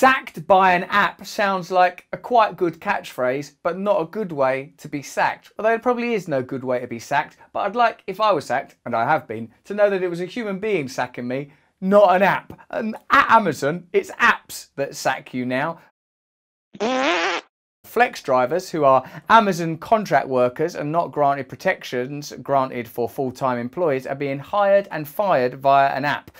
Sacked by an app sounds like a quite good catchphrase, but not a good way to be sacked. Although there probably is no good way to be sacked, but I'd like, if I was sacked, and I have been, to know that it was a human being sacking me, not an app. And at Amazon, it's apps that sack you now. Flex drivers, who are Amazon contract workers and not granted protections granted for full time employees, are being hired and fired via an app.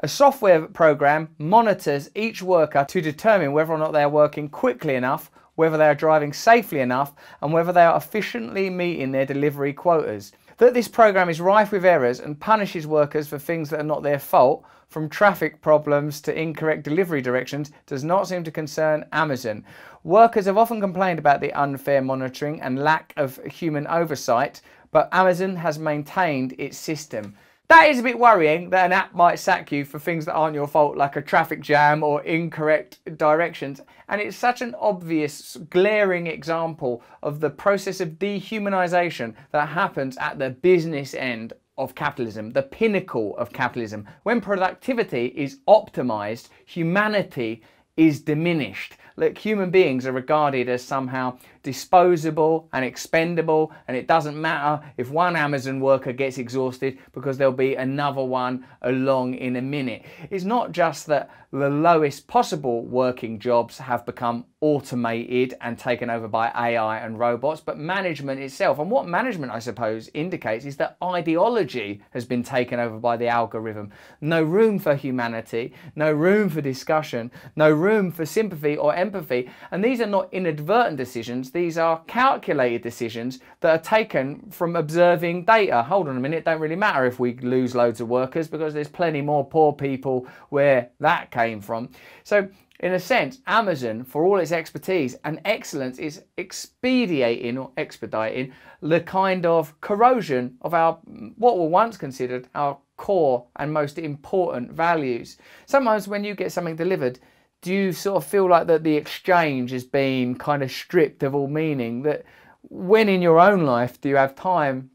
A software program monitors each worker to determine whether or not they are working quickly enough, whether they are driving safely enough, and whether they are efficiently meeting their delivery quotas. That this program is rife with errors and punishes workers for things that are not their fault, from traffic problems to incorrect delivery directions, does not seem to concern Amazon. Workers have often complained about the unfair monitoring and lack of human oversight, but Amazon has maintained its system. That is a bit worrying that an app might sack you for things that aren't your fault, like a traffic jam or incorrect directions. And it's such an obvious, glaring example of the process of dehumanization that happens at the business end of capitalism, the pinnacle of capitalism. When productivity is optimized, humanity is diminished. Look, human beings are regarded as somehow disposable and expendable, and it doesn't matter if one Amazon worker gets exhausted because there'll be another one along in a minute. It's not just that the lowest possible working jobs have become automated and taken over by AI and robots, but management itself. And what management, I suppose, indicates is that ideology has been taken over by the algorithm. No room for humanity, no room for discussion, no room for sympathy or empathy. And these are not inadvertent decisions, these are calculated decisions that are taken from observing data. Hold on a minute, don't really matter if we lose loads of workers because there's plenty more poor people where that came from. So in a sense, Amazon, for all its expertise and excellence, is expediting or expediting the kind of corrosion of our what were once considered our core and most important values. Sometimes when you get something delivered, do you sort of feel like that the exchange has been kind of stripped of all meaning? That when in your own life do you have time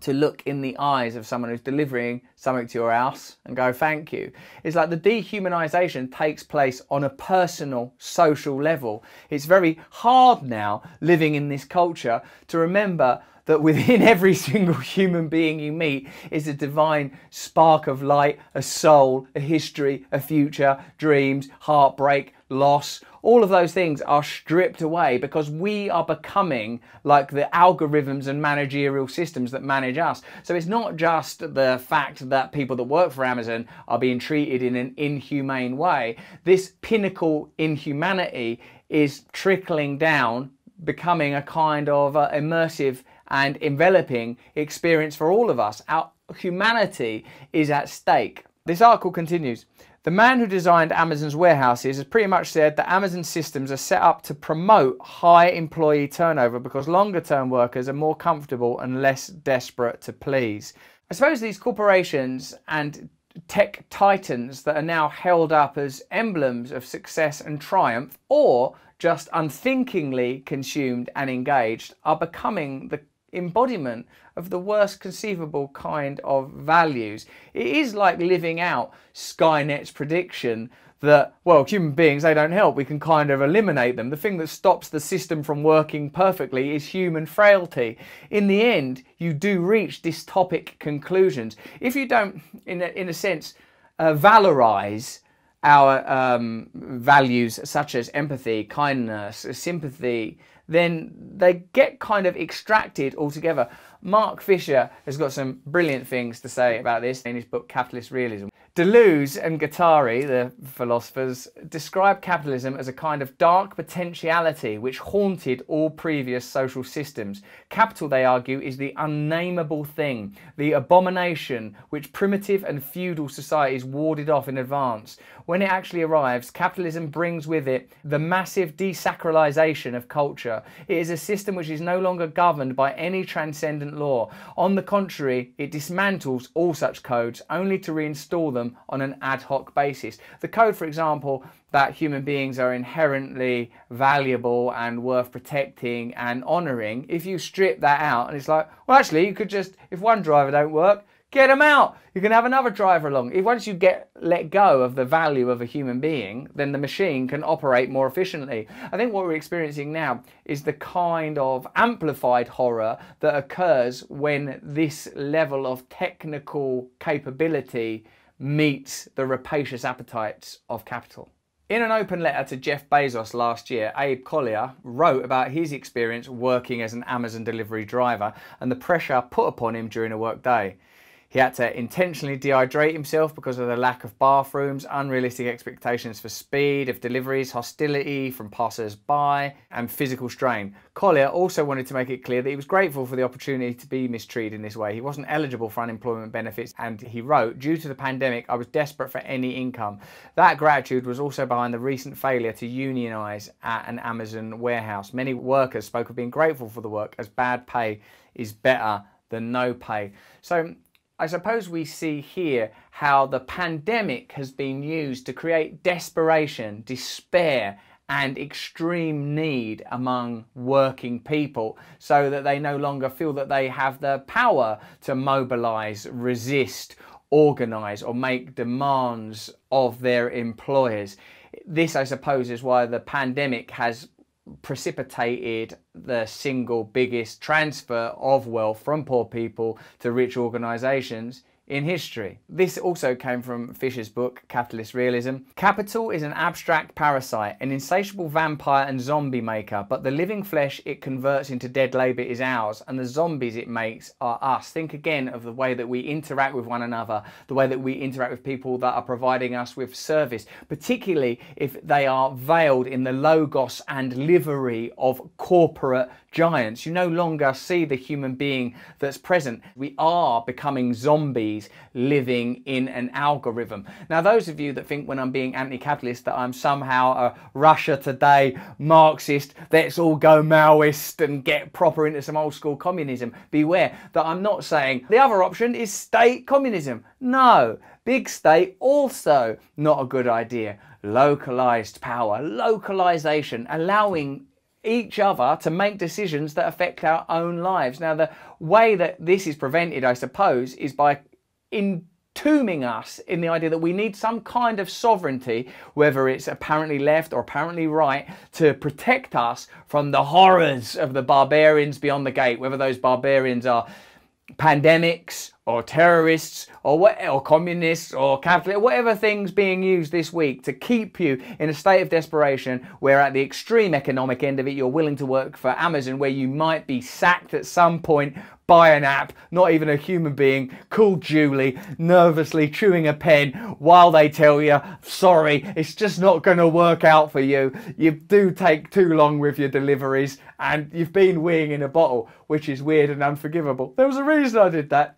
to look in the eyes of someone who's delivering something to your house and go thank you. It's like the dehumanization takes place on a personal, social level. It's very hard now living in this culture to remember that within every single human being you meet is a divine spark of light, a soul, a history, a future, dreams, heartbreak, loss, all of those things are stripped away because we are becoming like the algorithms and managerial systems that manage us. So it's not just the fact that people that work for Amazon are being treated in an inhumane way. This pinnacle inhumanity is trickling down, becoming a kind of uh, immersive and enveloping experience for all of us. Our humanity is at stake. This article continues. The man who designed Amazon's warehouses has pretty much said that Amazon systems are set up to promote high employee turnover because longer term workers are more comfortable and less desperate to please. I suppose these corporations and tech titans that are now held up as emblems of success and triumph, or just unthinkingly consumed and engaged, are becoming the embodiment of the worst conceivable kind of values. It is like living out Skynet's prediction that, well, human beings, they don't help. We can kind of eliminate them. The thing that stops the system from working perfectly is human frailty. In the end, you do reach dystopic conclusions. If you don't, in a, in a sense, uh, valorize our um, values such as empathy, kindness, sympathy, then they get kind of extracted altogether. Mark Fisher has got some brilliant things to say about this in his book Capitalist Realism. Deleuze and Guattari, the philosophers, describe capitalism as a kind of dark potentiality which haunted all previous social systems. Capital, they argue, is the unnameable thing, the abomination which primitive and feudal societies warded off in advance. When it actually arrives, capitalism brings with it the massive desacralization of culture. It is a system which is no longer governed by any transcendent law. On the contrary, it dismantles all such codes only to reinstall them on an ad hoc basis. The code, for example, that human beings are inherently valuable and worth protecting and honouring, if you strip that out and it's like, well, actually, you could just, if one driver don't work, Get them out. You can have another driver along. If once you get let go of the value of a human being, then the machine can operate more efficiently. I think what we're experiencing now is the kind of amplified horror that occurs when this level of technical capability meets the rapacious appetites of capital. In an open letter to Jeff Bezos last year, Abe Collier wrote about his experience working as an Amazon delivery driver and the pressure put upon him during a workday. He had to intentionally dehydrate himself because of the lack of bathrooms, unrealistic expectations for speed of deliveries, hostility from passers-by, and physical strain. Collier also wanted to make it clear that he was grateful for the opportunity to be mistreated in this way. He wasn't eligible for unemployment benefits, and he wrote, Due to the pandemic, I was desperate for any income. That gratitude was also behind the recent failure to unionise at an Amazon warehouse. Many workers spoke of being grateful for the work as bad pay is better than no pay. So I suppose we see here how the pandemic has been used to create desperation, despair, and extreme need among working people so that they no longer feel that they have the power to mobilize, resist, organize, or make demands of their employers. This, I suppose, is why the pandemic has precipitated the single biggest transfer of wealth from poor people to rich organisations in history. This also came from Fisher's book, Capitalist Realism. Capital is an abstract parasite, an insatiable vampire and zombie maker, but the living flesh it converts into dead labour is ours, and the zombies it makes are us. Think again of the way that we interact with one another, the way that we interact with people that are providing us with service, particularly if they are veiled in the logos and livery of corporate giants. You no longer see the human being that's present. We are becoming zombies living in an algorithm. Now, those of you that think when I'm being anti-capitalist that I'm somehow a Russia Today Marxist, let's all go Maoist and get proper into some old school communism, beware that I'm not saying the other option is state communism. No, big state also not a good idea. Localized power, localization, allowing each other to make decisions that affect our own lives. Now, the way that this is prevented, I suppose, is by entombing us in the idea that we need some kind of sovereignty, whether it's apparently left or apparently right, to protect us from the horrors of the barbarians beyond the gate, whether those barbarians are pandemics or terrorists or what or communists or Catholic, whatever things being used this week to keep you in a state of desperation where at the extreme economic end of it you're willing to work for Amazon where you might be sacked at some point by an app, not even a human being, called Julie, nervously chewing a pen while they tell you, sorry, it's just not going to work out for you. You do take too long with your deliveries and you've been weeing in a bottle, which is weird and unforgivable. There was a reason I did that.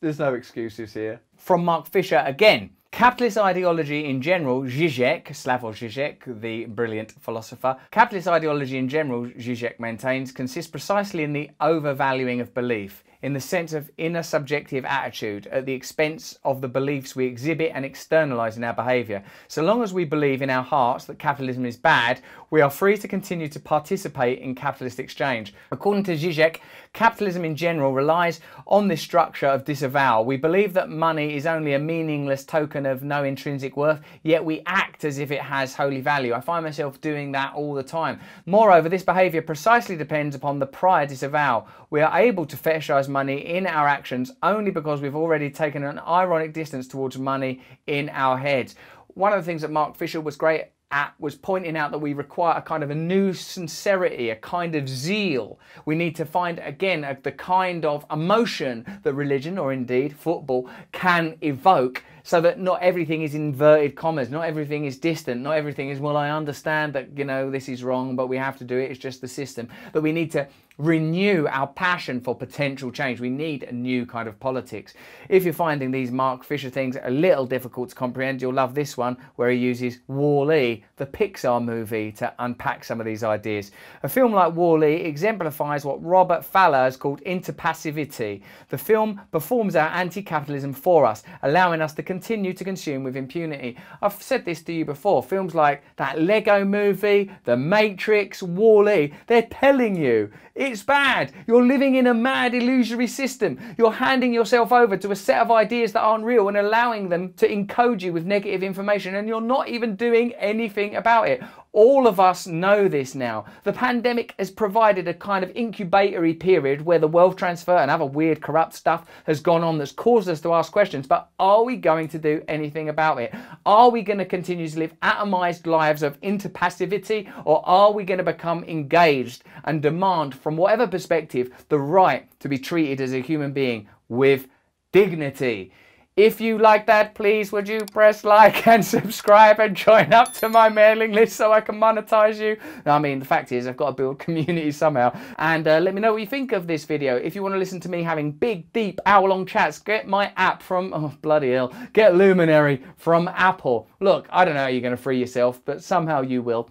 There's no excuses here. From Mark Fisher again. Capitalist ideology in general, Zizek, Slavoj Zizek, the brilliant philosopher, capitalist ideology in general, Zizek maintains, consists precisely in the overvaluing of belief, in the sense of inner subjective attitude at the expense of the beliefs we exhibit and externalize in our behavior. So long as we believe in our hearts that capitalism is bad, we are free to continue to participate in capitalist exchange. According to Zizek, capitalism in general relies on this structure of disavowal. We believe that money is only a meaningless token of no intrinsic worth, yet we act as if it has holy value. I find myself doing that all the time. Moreover, this behavior precisely depends upon the prior disavowal. We are able to fetishize money in our actions only because we've already taken an ironic distance towards money in our heads. One of the things that Mark Fisher was great at was pointing out that we require a kind of a new sincerity, a kind of zeal. We need to find again a, the kind of emotion that religion or indeed football can evoke so that not everything is inverted commas, not everything is distant, not everything is, well, I understand that, you know, this is wrong, but we have to do it, it's just the system. But we need to renew our passion for potential change. We need a new kind of politics. If you're finding these Mark Fisher things a little difficult to comprehend, you'll love this one where he uses Wall-E, the Pixar movie, to unpack some of these ideas. A film like Wall-E exemplifies what Robert Pfaller has called interpassivity. The film performs our anti-capitalism for us, allowing us to continue to consume with impunity. I've said this to you before. Films like that Lego movie, The Matrix, WALL-E, they're telling you it's bad. You're living in a mad illusory system. You're handing yourself over to a set of ideas that aren't real and allowing them to encode you with negative information and you're not even doing anything about it. All of us know this now. The pandemic has provided a kind of incubatory period where the wealth transfer and other weird corrupt stuff has gone on that's caused us to ask questions. But are we going to do anything about it? Are we going to continue to live atomized lives of interpassivity or are we going to become engaged and demand from whatever perspective the right to be treated as a human being with dignity? If you like that, please would you press like and subscribe and join up to my mailing list so I can monetize you? I mean, the fact is I've got to build community somehow. And uh, let me know what you think of this video. If you want to listen to me having big, deep, hour-long chats, get my app from, oh, bloody hell, get Luminary from Apple. Look, I don't know how you're going to free yourself, but somehow you will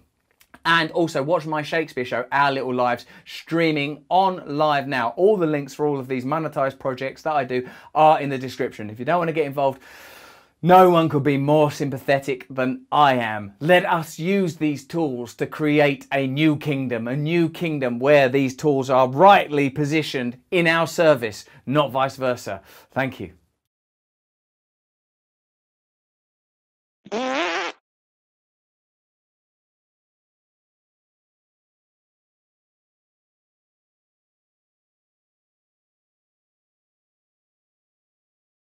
and also watch my Shakespeare show, Our Little Lives, streaming on live now. All the links for all of these monetized projects that I do are in the description. If you don't want to get involved, no one could be more sympathetic than I am. Let us use these tools to create a new kingdom, a new kingdom where these tools are rightly positioned in our service, not vice versa. Thank you.